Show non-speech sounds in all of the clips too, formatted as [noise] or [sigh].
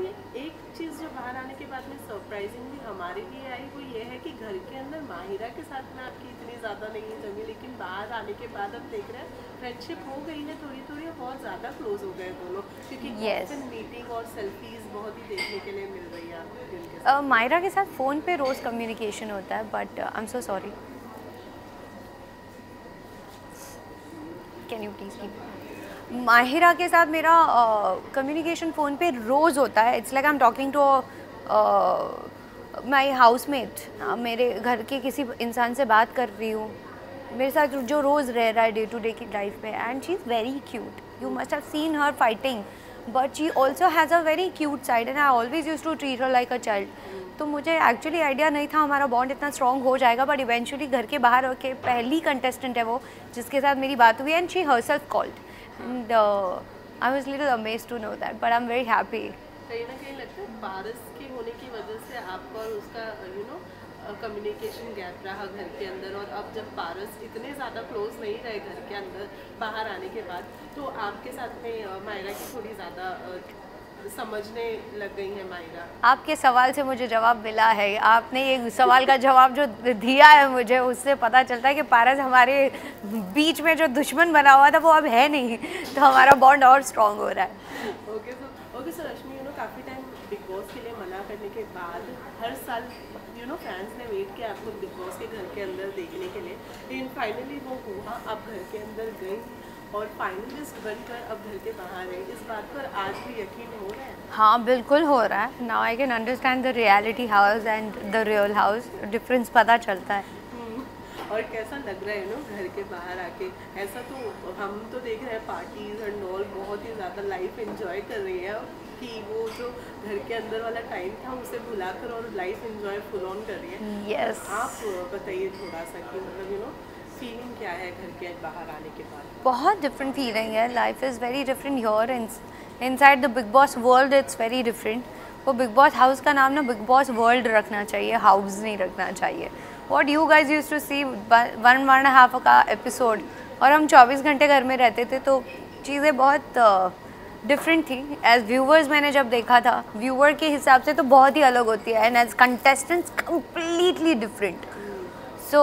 ये एक चीज़ जो बाहर आने के बाद में सरप्राइजिंगली हमारे लिए आई वो ये है कि घर के अंदर माहिरा के साथ में आपकी इतनी ज़्यादा नहीं जमी लेकिन बाहर आने के बाद हम देख रहे हैं फ्रेंडशिप हो गई है थोड़ी थोड़ी बहुत ज़्यादा क्लोज हो गए दोनों क्योंकि Yes. मीटिंग और सेल्फीज बहुत ही देखने के लिए मिल रही है आपको साथ मायरा के साथ फ़ोन पे रोज़ कम्युनिकेशन होता है but I am so sorry can you please keep Mahira के साथ मेरा कम्युनिकेशन फ़ोन पे रोज़ होता है। It's like I am talking to my housemate मेरे घर के किसी इंसान से बात कर रही हूँ। मेरे साथ जो रोज़ रह रहा है डे टू डे की लाइफ में and she is very cute you must have seen her fighting but she also has a very cute side and I always use to treat her like a child तो मुझे actually idea नहीं था हमारा bond इतना strong हो जाएगा। But eventually घर के बाहर के पहली कंटेस्टेंट है वो, जिसके साथ मेरी बात हुई and she her called and uh, I was little amazed to know that. But I'm very happy. कहीं ना कहीं लगता है बारिश के होने की वजह से आपका और उसका यू नो कम्युनिकेशन गैप रहा घर के अंदर और अब जब पारस इतने ज़्यादा क्लोज नहीं रहे घर के अंदर बाहर आने के बाद तो आपके साथ में मायरा की थोड़ी ज़्यादा समझने लग गई है मायरा। आपके सवाल से मुझे जवाब मिला है। आपने ये सवाल का जवाब जो दिया है मुझे उससे पता चलता है कि पारस हमारे बीच में जो दुश्मन बना हुआ था वो अब है नहीं। तो हमारा बॉन्ड और स्ट्रॉन्ग हो रहा है। Okay okay sir Rashmi you know काफ़ी टाइम बिग बॉस के लिए मना करने के बाद हर साल यू नो फैंस ने वेट किया आपको बिग बॉस के घर के अंदर देखने के लिए। लेकिन फाइनली वो हुआ आप घर के अंदर गई। और फाइनलिस्ट बनकर अब घर के बाहर है। इस बात पर आज भी यकीन हो रहा है? हाँ बिल्कुल हो रहा है। Now I can understand the reality house and the real house difference पता चलता है। हम्म, और कैसा लग रहा है नो घर के बाहर आके? ऐसा तो हम तो देख रहे हैं पार्टीज़ एंड ऑल बहुत ही ज़्यादा लाइफ एंजॉय कर रही है। कि वो जो घर के अंदर वाला टाइम था उसे भुलाकर और लाइफ एंजॉय फुल ऑन कर रही है। यस आप बताइए थोड़ा सा कि मतलब यू नो फीलिंग क्या है घर के बाहर आने के बाद? बहुत डिफरेंट फीलिंग है। Life is very different your inside the Bigg Boss world it's very different वो बिग बॉस हाउस का नाम ना बिग बॉस वर्ल्ड रखना चाहिए हाउस नहीं रखना चाहिए। What you guys use to see one one half का एपिसोड और हम 24 घंटे घर में रहते थे तो चीज़ें बहुत डिफरेंट थी। एज व्यूवर्स मैंने जब देखा था व्यूवर के हिसाब से तो बहुत ही अलग होती है and as contestants completely different so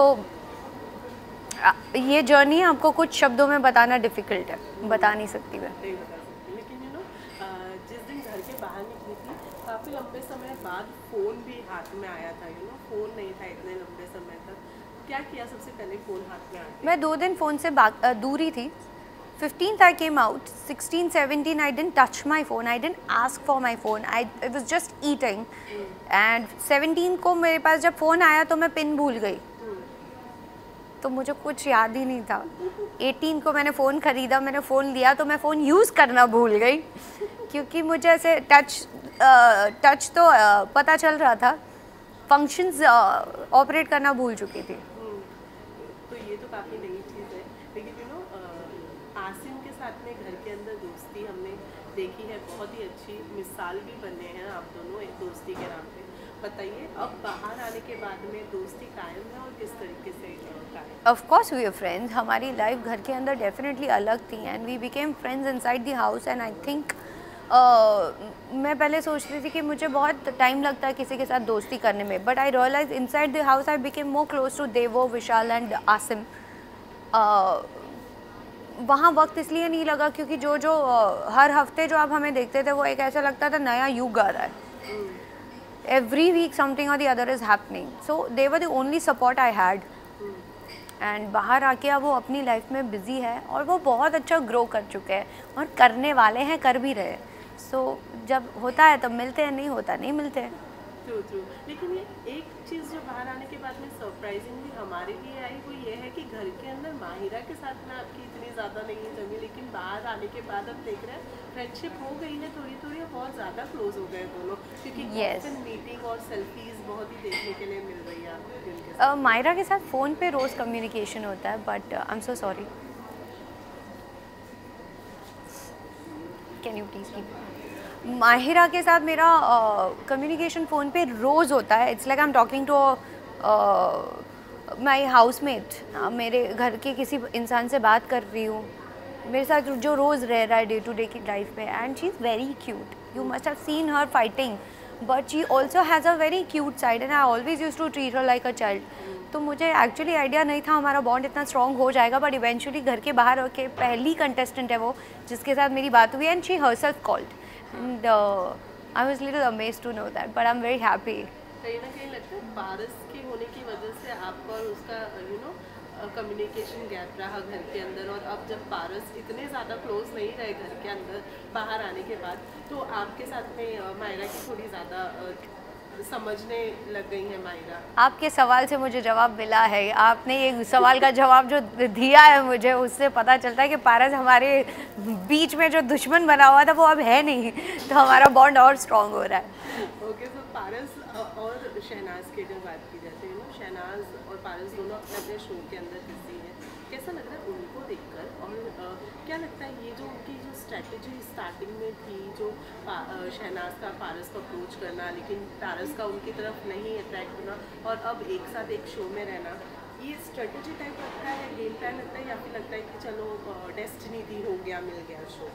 ये जर्नी आपको कुछ शब्दों में बताना डिफ़िकल्ट है। बता नहीं सकती मैं। नहीं बता सकती लेकिन यू नो जिस दिन घर के बाहर निकली थी काफ़ी लंबे समय बाद फ़ोन भी हाथ में आया था यू नो फ़ोन नहीं था इतने लंबे समय तक। क्या किया सबसे पहले फ़ोन हाथ में आके? मैं दो दिन फ़ोन से दूर ही थी। Fifteen I came out sixteen seventeen I didn't touch my phone I didn't ask for my phone I I was just eating and seventeen को मेरे पास जब फ़ोन आया तो मैं पिन भूल गई। तो मुझे कुछ याद ही नहीं था। 18 को मैंने फ़ोन ख़रीदा मैंने फ़ोन लिया तो मैं फ़ोन यूज़ करना भूल गई। क्योंकि मुझे ऐसे टच टच तो अ, पता चल रहा था। फ़ंक्शंस ऑपरेट करना भूल चुकी थी। तो ये तो काफ़ी नई चीज़ है। लेकिन यू नो आसिम के साथ में घर के अंदर दोस्ती हमने देखी है। बहुत ही अच्छी मिसाल भी बने हैं आप दोनों एक दोस्ती के नाम पे। बताइए अब बाहर आने के बाद में दोस्ती कायम है और किस तरीके से of course we are friends हमारी लाइफ घर के अंदर डेफिनेटली अलग थी and we became friends inside the house and I think मैं पहले सोचती थी कि मुझे बहुत टाइम लगता है किसी के साथ दोस्ती करने में but I realise inside the house I became more close to Devo Vishal and Asim वहाँ वक्त इसलिए नहीं लगा क्योंकि जो जो अ, हर हफ़्ते जो आप हमें देखते थे वो एक ऐसा लगता था नया युग आ रहा है। Every week something or the other is happening. So they were the only support i had. And बाहर आके अब वो अपनी लाइफ में बिज़ी है और वो बहुत अच्छा ग्रो कर चुके हैं और करने वाले हैं कर भी रहे सो so, जब होता है तब मिलते हैं नहीं होता नहीं मिलते हैं। ट्रू ट्रू लेकिन ये एक चीज़ जो बाहर आने के बाद में सरप्राइजिंगली हमारे लिए आई वो ये है कि घर के अंदर माहिरा के साथ में आपकी इतनी ज़्यादा नहीं जमी लेकिन बाहर आने के बाद हम देख रहे हैं फ्रेंडशिप हो गई है थोड़ी थोड़ी बहुत ज़्यादा क्लोज हो गए दोनों क्योंकि Yes. मीटिंग और सेल्फीज बहुत ही देखने के लिए मिल रही है आपको उनके मायरा के साथ फ़ोन पे रोज़ कम्युनिकेशन होता है but I am so sorry can you please keep Mahira के साथ मेरा कम्युनिकेशन uh, फ़ोन पे रोज़ होता है। It's like I am talking to my housemate मेरे घर के किसी इंसान से बात कर रही हूँ। मेरे साथ जो रोज़ रह रहा है डे टू डे की लाइफ में and she is very cute you must have seen her fighting but she also has a very cute side and I always use to treat her like a child तो मुझे actually idea नहीं था हमारा bond इतना strong हो जाएगा। But eventually घर के बाहर के पहली कंटेस्टेंट है वो जिसके साथ मेरी बात हुई and she her called and I was a little amazed to know that, but I'm very happy. कहीं ना कहीं लगता है बारिश के होने की वजह से आपका और उसका यू नो कम्युनिकेशन गैप रहा घर के अंदर और अब जब पारस इतने ज़्यादा क्लोज नहीं रहे घर के अंदर बाहर आने के बाद तो आपके साथ में मायरा की थोड़ी ज़्यादा समझने लग गई है मायरा। आपके सवाल से मुझे जवाब मिला है। आपने ये सवाल का जवाब जो दिया है मुझे उससे पता चलता है कि पारस हमारे बीच में जो दुश्मन बना हुआ था वो अब है नहीं। तो हमारा बॉन्ड और स्ट्रॉन्ग हो रहा है। ओके तो पारस और शहनाज की अगर बात की जाती है ना शहनाज और पारस दोनों अपने अपने शो के अंदर हैं कैसा लग रहा है उनको देखकर? और क्या लगता है ये जो उनकी जो स्ट्रैटेजी स्टार्टिंग में थी, जो शहनाज का, पारस को अप्रोच करना, लेकिन पारस का उनकी तरफ़ नहीं अट्रैक्ट होना, और अब एक साथ एक शो में रहना, ये स्ट्रेटजी टाइप लगता है गेम प्लान लगता है, या फिर लगता है कि चलो डेस्टिनी थी हो गया, मिल गया show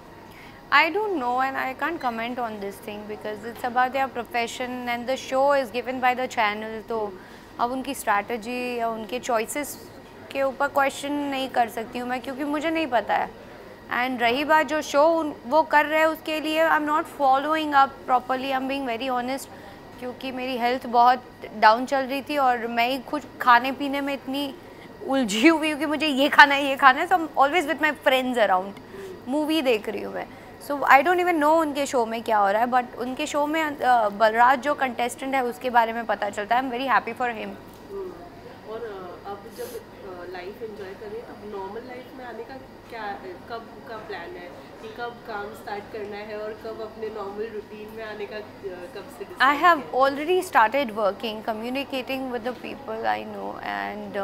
I don't know, and I can't comment on this thing because it's about their profession and the show is given by the channel तो अब उनकी स्ट्रैटेजी या उनके चॉइसेस के ऊपर क्वेश्चन नहीं कर सकती हूँ मैं, क्योंकि मुझे नहीं पता है। एंड रही बात जो शो वो कर रहे हैं उसके लिए I am not following up properly I am being very honest क्योंकि मेरी हेल्थ बहुत डाउन चल रही थी और मैं ही खुद खाने पीने में इतनी उलझी हुई हूँ कि मुझे ये खाना है ये खाना है so always with my friends around movie देख रही हूँ मैं। So I don't even know उनके शो में क्या हो रहा है बट उनके शो में बलराज जो कंटेस्टेंट है उसके बारे में पता चलता है। I am very happy for him और अब जब लाइफ एंजॉय करें तब नॉर्मल लाइफ में आने का क्या कब का प्लान है? कि कब काम स्टार्ट करना है और कब अपने नॉर्मल रूटीन में आने का कब से I have already started working communicating with the people I know and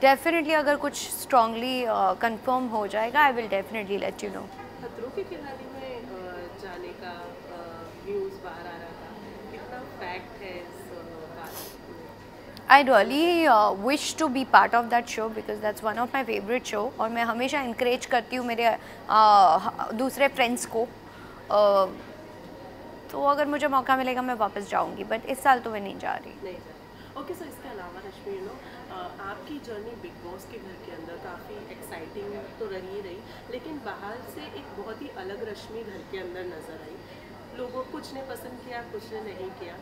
definitely अगर कुछ स्ट्रांगली कंफर्म हो जाएगा I will definitely let you know Khatron Ke Khiladi में जाने का न्यूज़ बाहर आ रहा था कितना फैक्ट है Really uh, wish to be part of that show because that's one of my favorite show और मैं हमेशा encourage करती हूँ मेरे uh, दूसरे friends को। uh, तो अगर मुझे मौका मिलेगा मैं वापस जाऊँगी बट इस साल तो मैं नहीं जा रही। ओके सो इसके अलावा रश्मि आपकी जर्नी बिग बॉस के घर के अंदर काफ़ी एक्साइटिंग तो रही रही लेकिन बाहर से एक बहुत ही अलग रश्मि घर के अंदर नज़र आई। लोगों कुछ ने पसंद किया कुछ ने नहीं किया।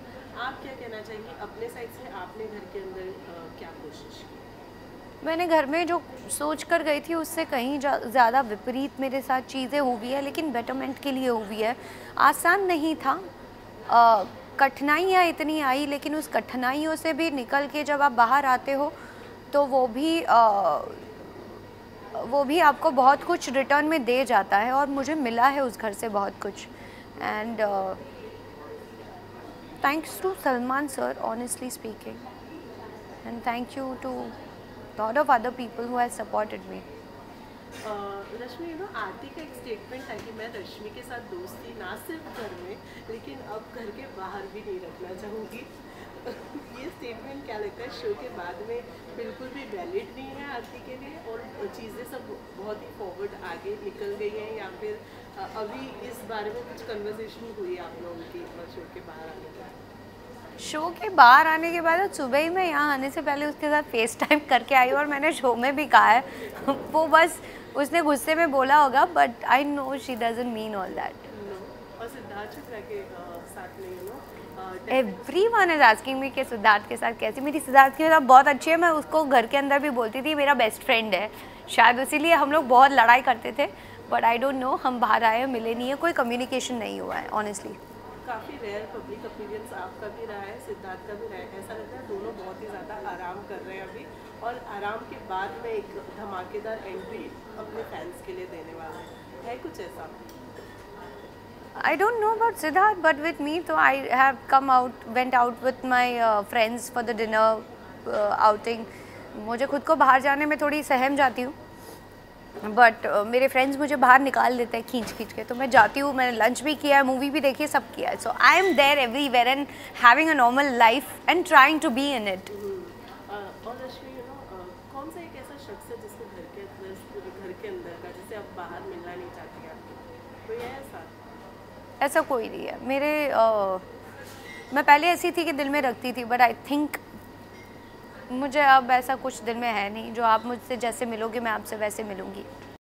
आप क्या कहना चाहेंगे? अपने साइड से आपने घर के अंदर क्या कोशिश की? मैंने घर में जो सोच कर गई थी उससे कहीं ज़्यादा विपरीत मेरे साथ चीज़ें हुई है लेकिन बेटरमेंट के लिए हुई है। आसान नहीं था। कठिनाइयाँ इतनी आई लेकिन उस कठिनाइयों से भी निकल के जब आप बाहर आते हो तो वो भी आ, वो भी आपको बहुत कुछ रिटर्न में दे जाता है और मुझे मिला है उस घर से बहुत कुछ। And thanks to Salman sir, honestly speaking. And thank you to a lot of other people who have supported me. Rashmi you know Aarti का एक स्टेटमेंट है कि मैं रश्मि के साथ दोस्ती ना सिर्फ घर में लेकिन अब घर के बाहर भी नहीं रखना चाहूँगी [laughs] ये स्टेटमेंट क्या लगता है? शो के बाद में बिल्कुल भी वैलिड नहीं है आरती के लिए और चीज़ें सब बहुत ही फॉरवर्ड आगे निकल गई हैं या फिर अभी इस बारे में कुछ कन्वर्सेशन हुई आप लोगों की शो के बाहर आने के शो के बाहर आने के बाद सुबह ही मैं यहाँ आने से पहले उसके साथ फेस टाइम करके आई और मैंने शो में भी कहा है। वो बस उसने गुस्से में बोला होगा but I know she doesn't mean all that everyone is asking me कि सिद्धार्थ के साथ कैसी? मेरी सिद्धार्थ के साथ बहुत अच्छी है, मैं उसको घर के अंदर भी बोलती थी, मेरा बेस्ट फ्रेंड है। शायद इसीलिए हम लोग बहुत लड़ाई करते थे बट आई डोंट नो हम बाहर आए, मिले नहीं है, कोई कम्युनिकेशन नहीं हुआ है ऑनेस्टली काफ़ी रेयर पब्लिक अपीरियंस आपका भी रहा है, सिद्धार्थ का भी रहा है। ऐसा लगता है दोनों बहुत ही ज़्यादा आराम कर रहे हैं अभी, और आराम के बाद में एक धमाकेदार एंट्री अपने फैंस के लिए देने वाला है। है कुछ ऐसा? I don't know about Siddharth, but with me, so I have come out, went out with my uh, friends for the dinner uh, outing. मुझे खुद को बाहर जाने में थोड़ी सहम जाती हूँ बट uh, मेरे फ्रेंड्स मुझे बाहर निकाल देते हैं खींच खींच के। तो मैं जाती हूँ मैंने लंच भी किया है मूवी भी देखी है सब किया है। So I am there everywhere and having a normal life and trying to be in it ऐसा कोई नहीं है। मेरे uh, मैं पहले ऐसी थी कि दिल में रखती थी बट आई थिंक मुझे अब ऐसा कुछ दिल में है नहीं जो आप मुझसे जैसे मिलोगे मैं आपसे वैसे मिलूँगी।